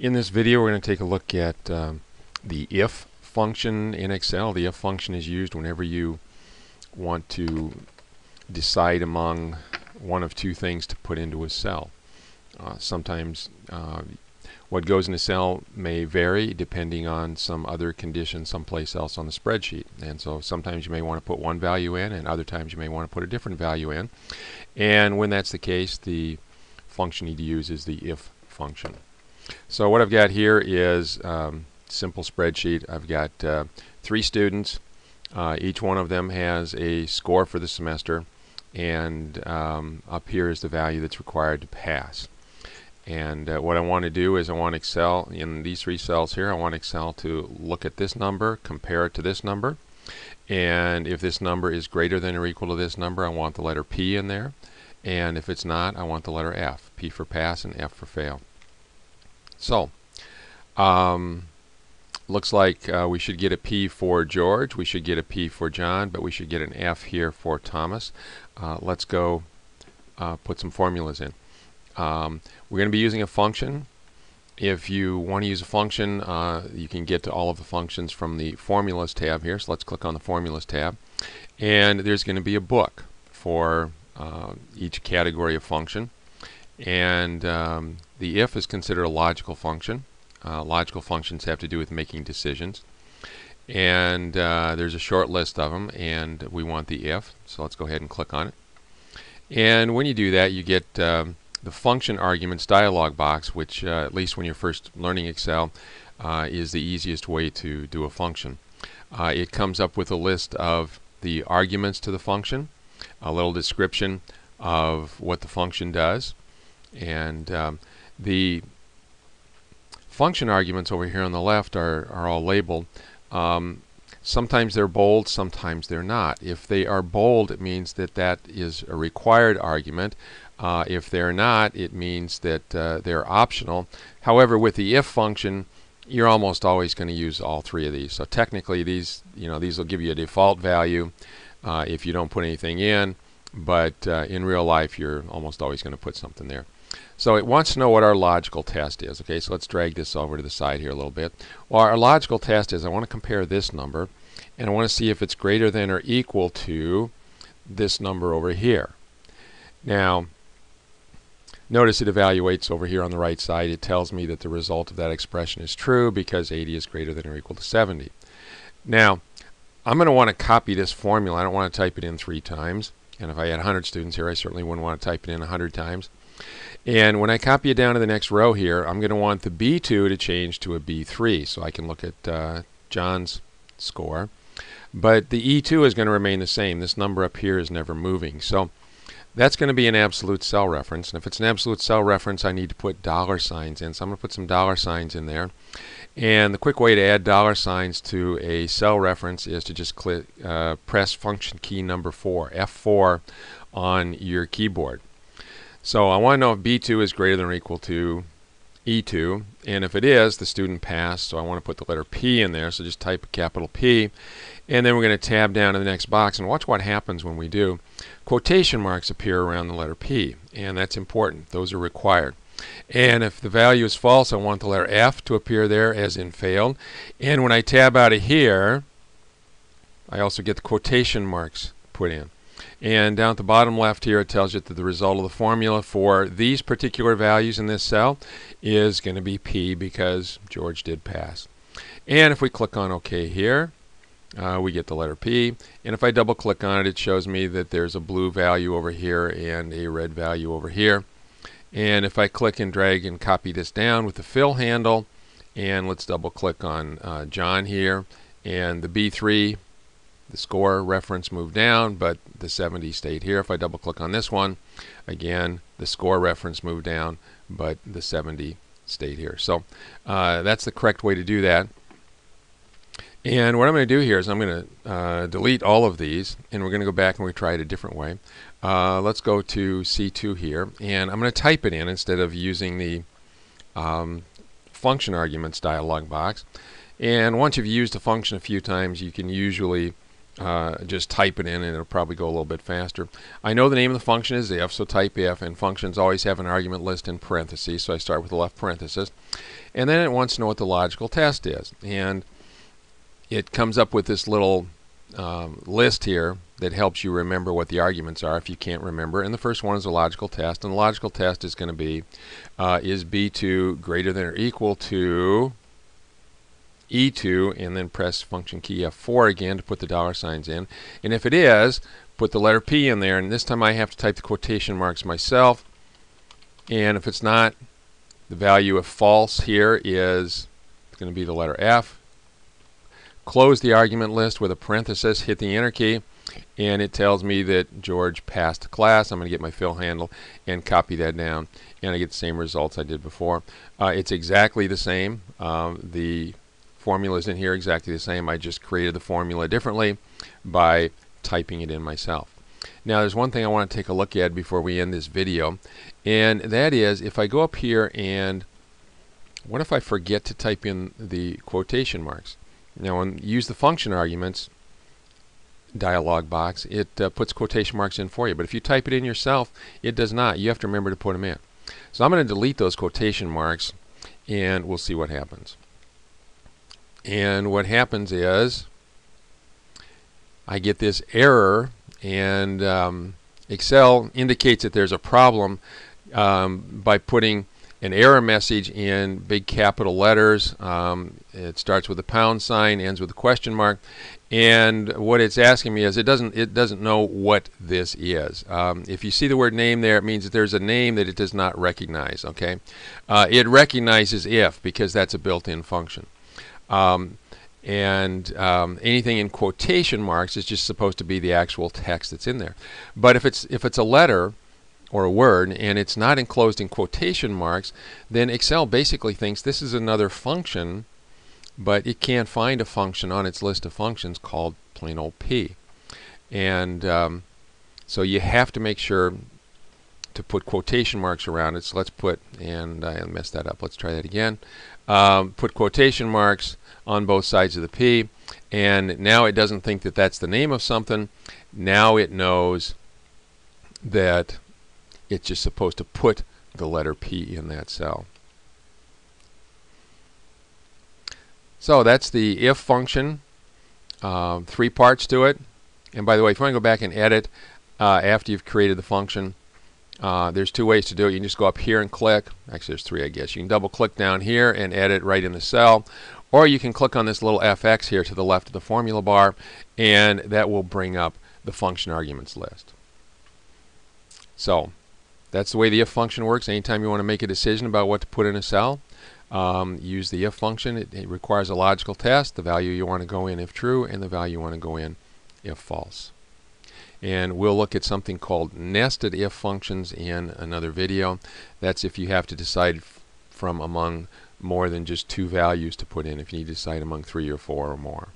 In this video we're going to take a look at um, the if function in Excel. The if function is used whenever you want to decide among one of two things to put into a cell. Uh, sometimes uh, what goes in a cell may vary depending on some other condition someplace else on the spreadsheet. And so sometimes you may want to put one value in and other times you may want to put a different value in. And when that's the case the function you need to use is the if function. So what I've got here is um, simple spreadsheet. I've got uh, three students. Uh, each one of them has a score for the semester and um, up here is the value that's required to pass. And uh, what I want to do is I want Excel in these three cells here I want Excel to look at this number compare it to this number and if this number is greater than or equal to this number I want the letter P in there and if it's not I want the letter F P for pass and F for fail. So, um, looks like uh, we should get a P for George, we should get a P for John, but we should get an F here for Thomas. Uh, let's go uh, put some formulas in. Um, we're going to be using a function. If you want to use a function, uh, you can get to all of the functions from the Formulas tab here. So let's click on the Formulas tab. And there's going to be a book for uh, each category of function. And um, the if is considered a logical function. Uh, logical functions have to do with making decisions. And uh, there's a short list of them, and we want the if. So let's go ahead and click on it. And when you do that, you get um, the function arguments dialog box, which uh, at least when you're first learning Excel, uh, is the easiest way to do a function. Uh, it comes up with a list of the arguments to the function, a little description of what the function does, and um, the function arguments over here on the left are, are all labeled. Um, sometimes they're bold, sometimes they're not. If they are bold, it means that that is a required argument. Uh, if they're not, it means that uh, they're optional. However, with the if function, you're almost always going to use all three of these. So technically, these you know these will give you a default value uh, if you don't put anything in, but uh, in real life, you're almost always going to put something there. So it wants to know what our logical test is. Okay, so let's drag this over to the side here a little bit. Well, our logical test is I want to compare this number, and I want to see if it's greater than or equal to this number over here. Now, notice it evaluates over here on the right side. It tells me that the result of that expression is true because 80 is greater than or equal to 70. Now, I'm going to want to copy this formula. I don't want to type it in three times. And if I had 100 students here, I certainly wouldn't want to type it in 100 times. And when I copy it down to the next row here, I'm going to want the B2 to change to a B3 so I can look at uh, John's score. But the E2 is going to remain the same. This number up here is never moving. So that's going to be an absolute cell reference. And if it's an absolute cell reference, I need to put dollar signs in. So I'm going to put some dollar signs in there. And the quick way to add dollar signs to a cell reference is to just click, uh, press function key number 4, F4, on your keyboard. So I want to know if B2 is greater than or equal to E2 and if it is the student passed so I want to put the letter P in there so just type a capital P and then we're going to tab down to the next box and watch what happens when we do. Quotation marks appear around the letter P and that's important. Those are required. And if the value is false I want the letter F to appear there as in failed and when I tab out of here I also get the quotation marks put in. And down at the bottom left here, it tells you that the result of the formula for these particular values in this cell is going to be P because George did pass. And if we click on OK here, uh, we get the letter P. And if I double click on it, it shows me that there's a blue value over here and a red value over here. And if I click and drag and copy this down with the fill handle, and let's double click on uh, John here, and the B3 the score reference moved down, but the 70 stayed here. If I double click on this one, again, the score reference moved down, but the 70 stayed here. So uh, that's the correct way to do that. And what I'm going to do here is I'm going to uh, delete all of these, and we're going to go back and we try it a different way. Uh, let's go to C2 here, and I'm going to type it in instead of using the um, function arguments dialog box. And once you've used a function a few times, you can usually uh, just type it in and it'll probably go a little bit faster. I know the name of the function is if, so type if, and functions always have an argument list in parentheses, so I start with the left parenthesis. And then it wants to know what the logical test is. And it comes up with this little um, list here that helps you remember what the arguments are if you can't remember. And the first one is a logical test. And the logical test is going to be, uh, is B2 greater than or equal to E2 and then press function key F4 again to put the dollar signs in. And if it is, put the letter P in there. And this time I have to type the quotation marks myself. And if it's not, the value of false here is going to be the letter F. Close the argument list with a parenthesis, hit the enter key, and it tells me that George passed class. I'm going to get my fill handle and copy that down, and I get the same results I did before. Uh, it's exactly the same. Um, the formulas in here exactly the same. I just created the formula differently by typing it in myself. Now there's one thing I want to take a look at before we end this video and that is if I go up here and what if I forget to type in the quotation marks? Now when you use the function arguments dialog box it uh, puts quotation marks in for you but if you type it in yourself it does not. You have to remember to put them in. So I'm going to delete those quotation marks and we'll see what happens. And what happens is I get this error and um, Excel indicates that there's a problem um, by putting an error message in big capital letters. Um, it starts with a pound sign, ends with a question mark, and what it's asking me is it doesn't it doesn't know what this is. Um, if you see the word name there, it means that there's a name that it does not recognize. Okay, uh, it recognizes if because that's a built-in function. Um, and um, anything in quotation marks is just supposed to be the actual text that's in there. But if it's if it's a letter or a word and it's not enclosed in quotation marks, then Excel basically thinks this is another function, but it can't find a function on its list of functions called plain old P. And um, so you have to make sure to put quotation marks around it. So let's put, and I messed that up. Let's try that again. Um, put quotation marks on both sides of the P. And now it doesn't think that that's the name of something. Now it knows that it's just supposed to put the letter P in that cell. So that's the if function. Um, three parts to it. And by the way, if you want to go back and edit uh, after you've created the function, uh, there's two ways to do it. You can just go up here and click. Actually, there's three, I guess. You can double click down here and edit right in the cell. Or you can click on this little FX here to the left of the formula bar, and that will bring up the function arguments list. So that's the way the if function works. Anytime you want to make a decision about what to put in a cell, um, use the if function. It, it, requires a logical test, the value you want to go in if true, and the value you want to go in if false. And we'll look at something called nested if functions in another video. That's if you have to decide from among more than just two values to put in if you need to decide among three or four or more.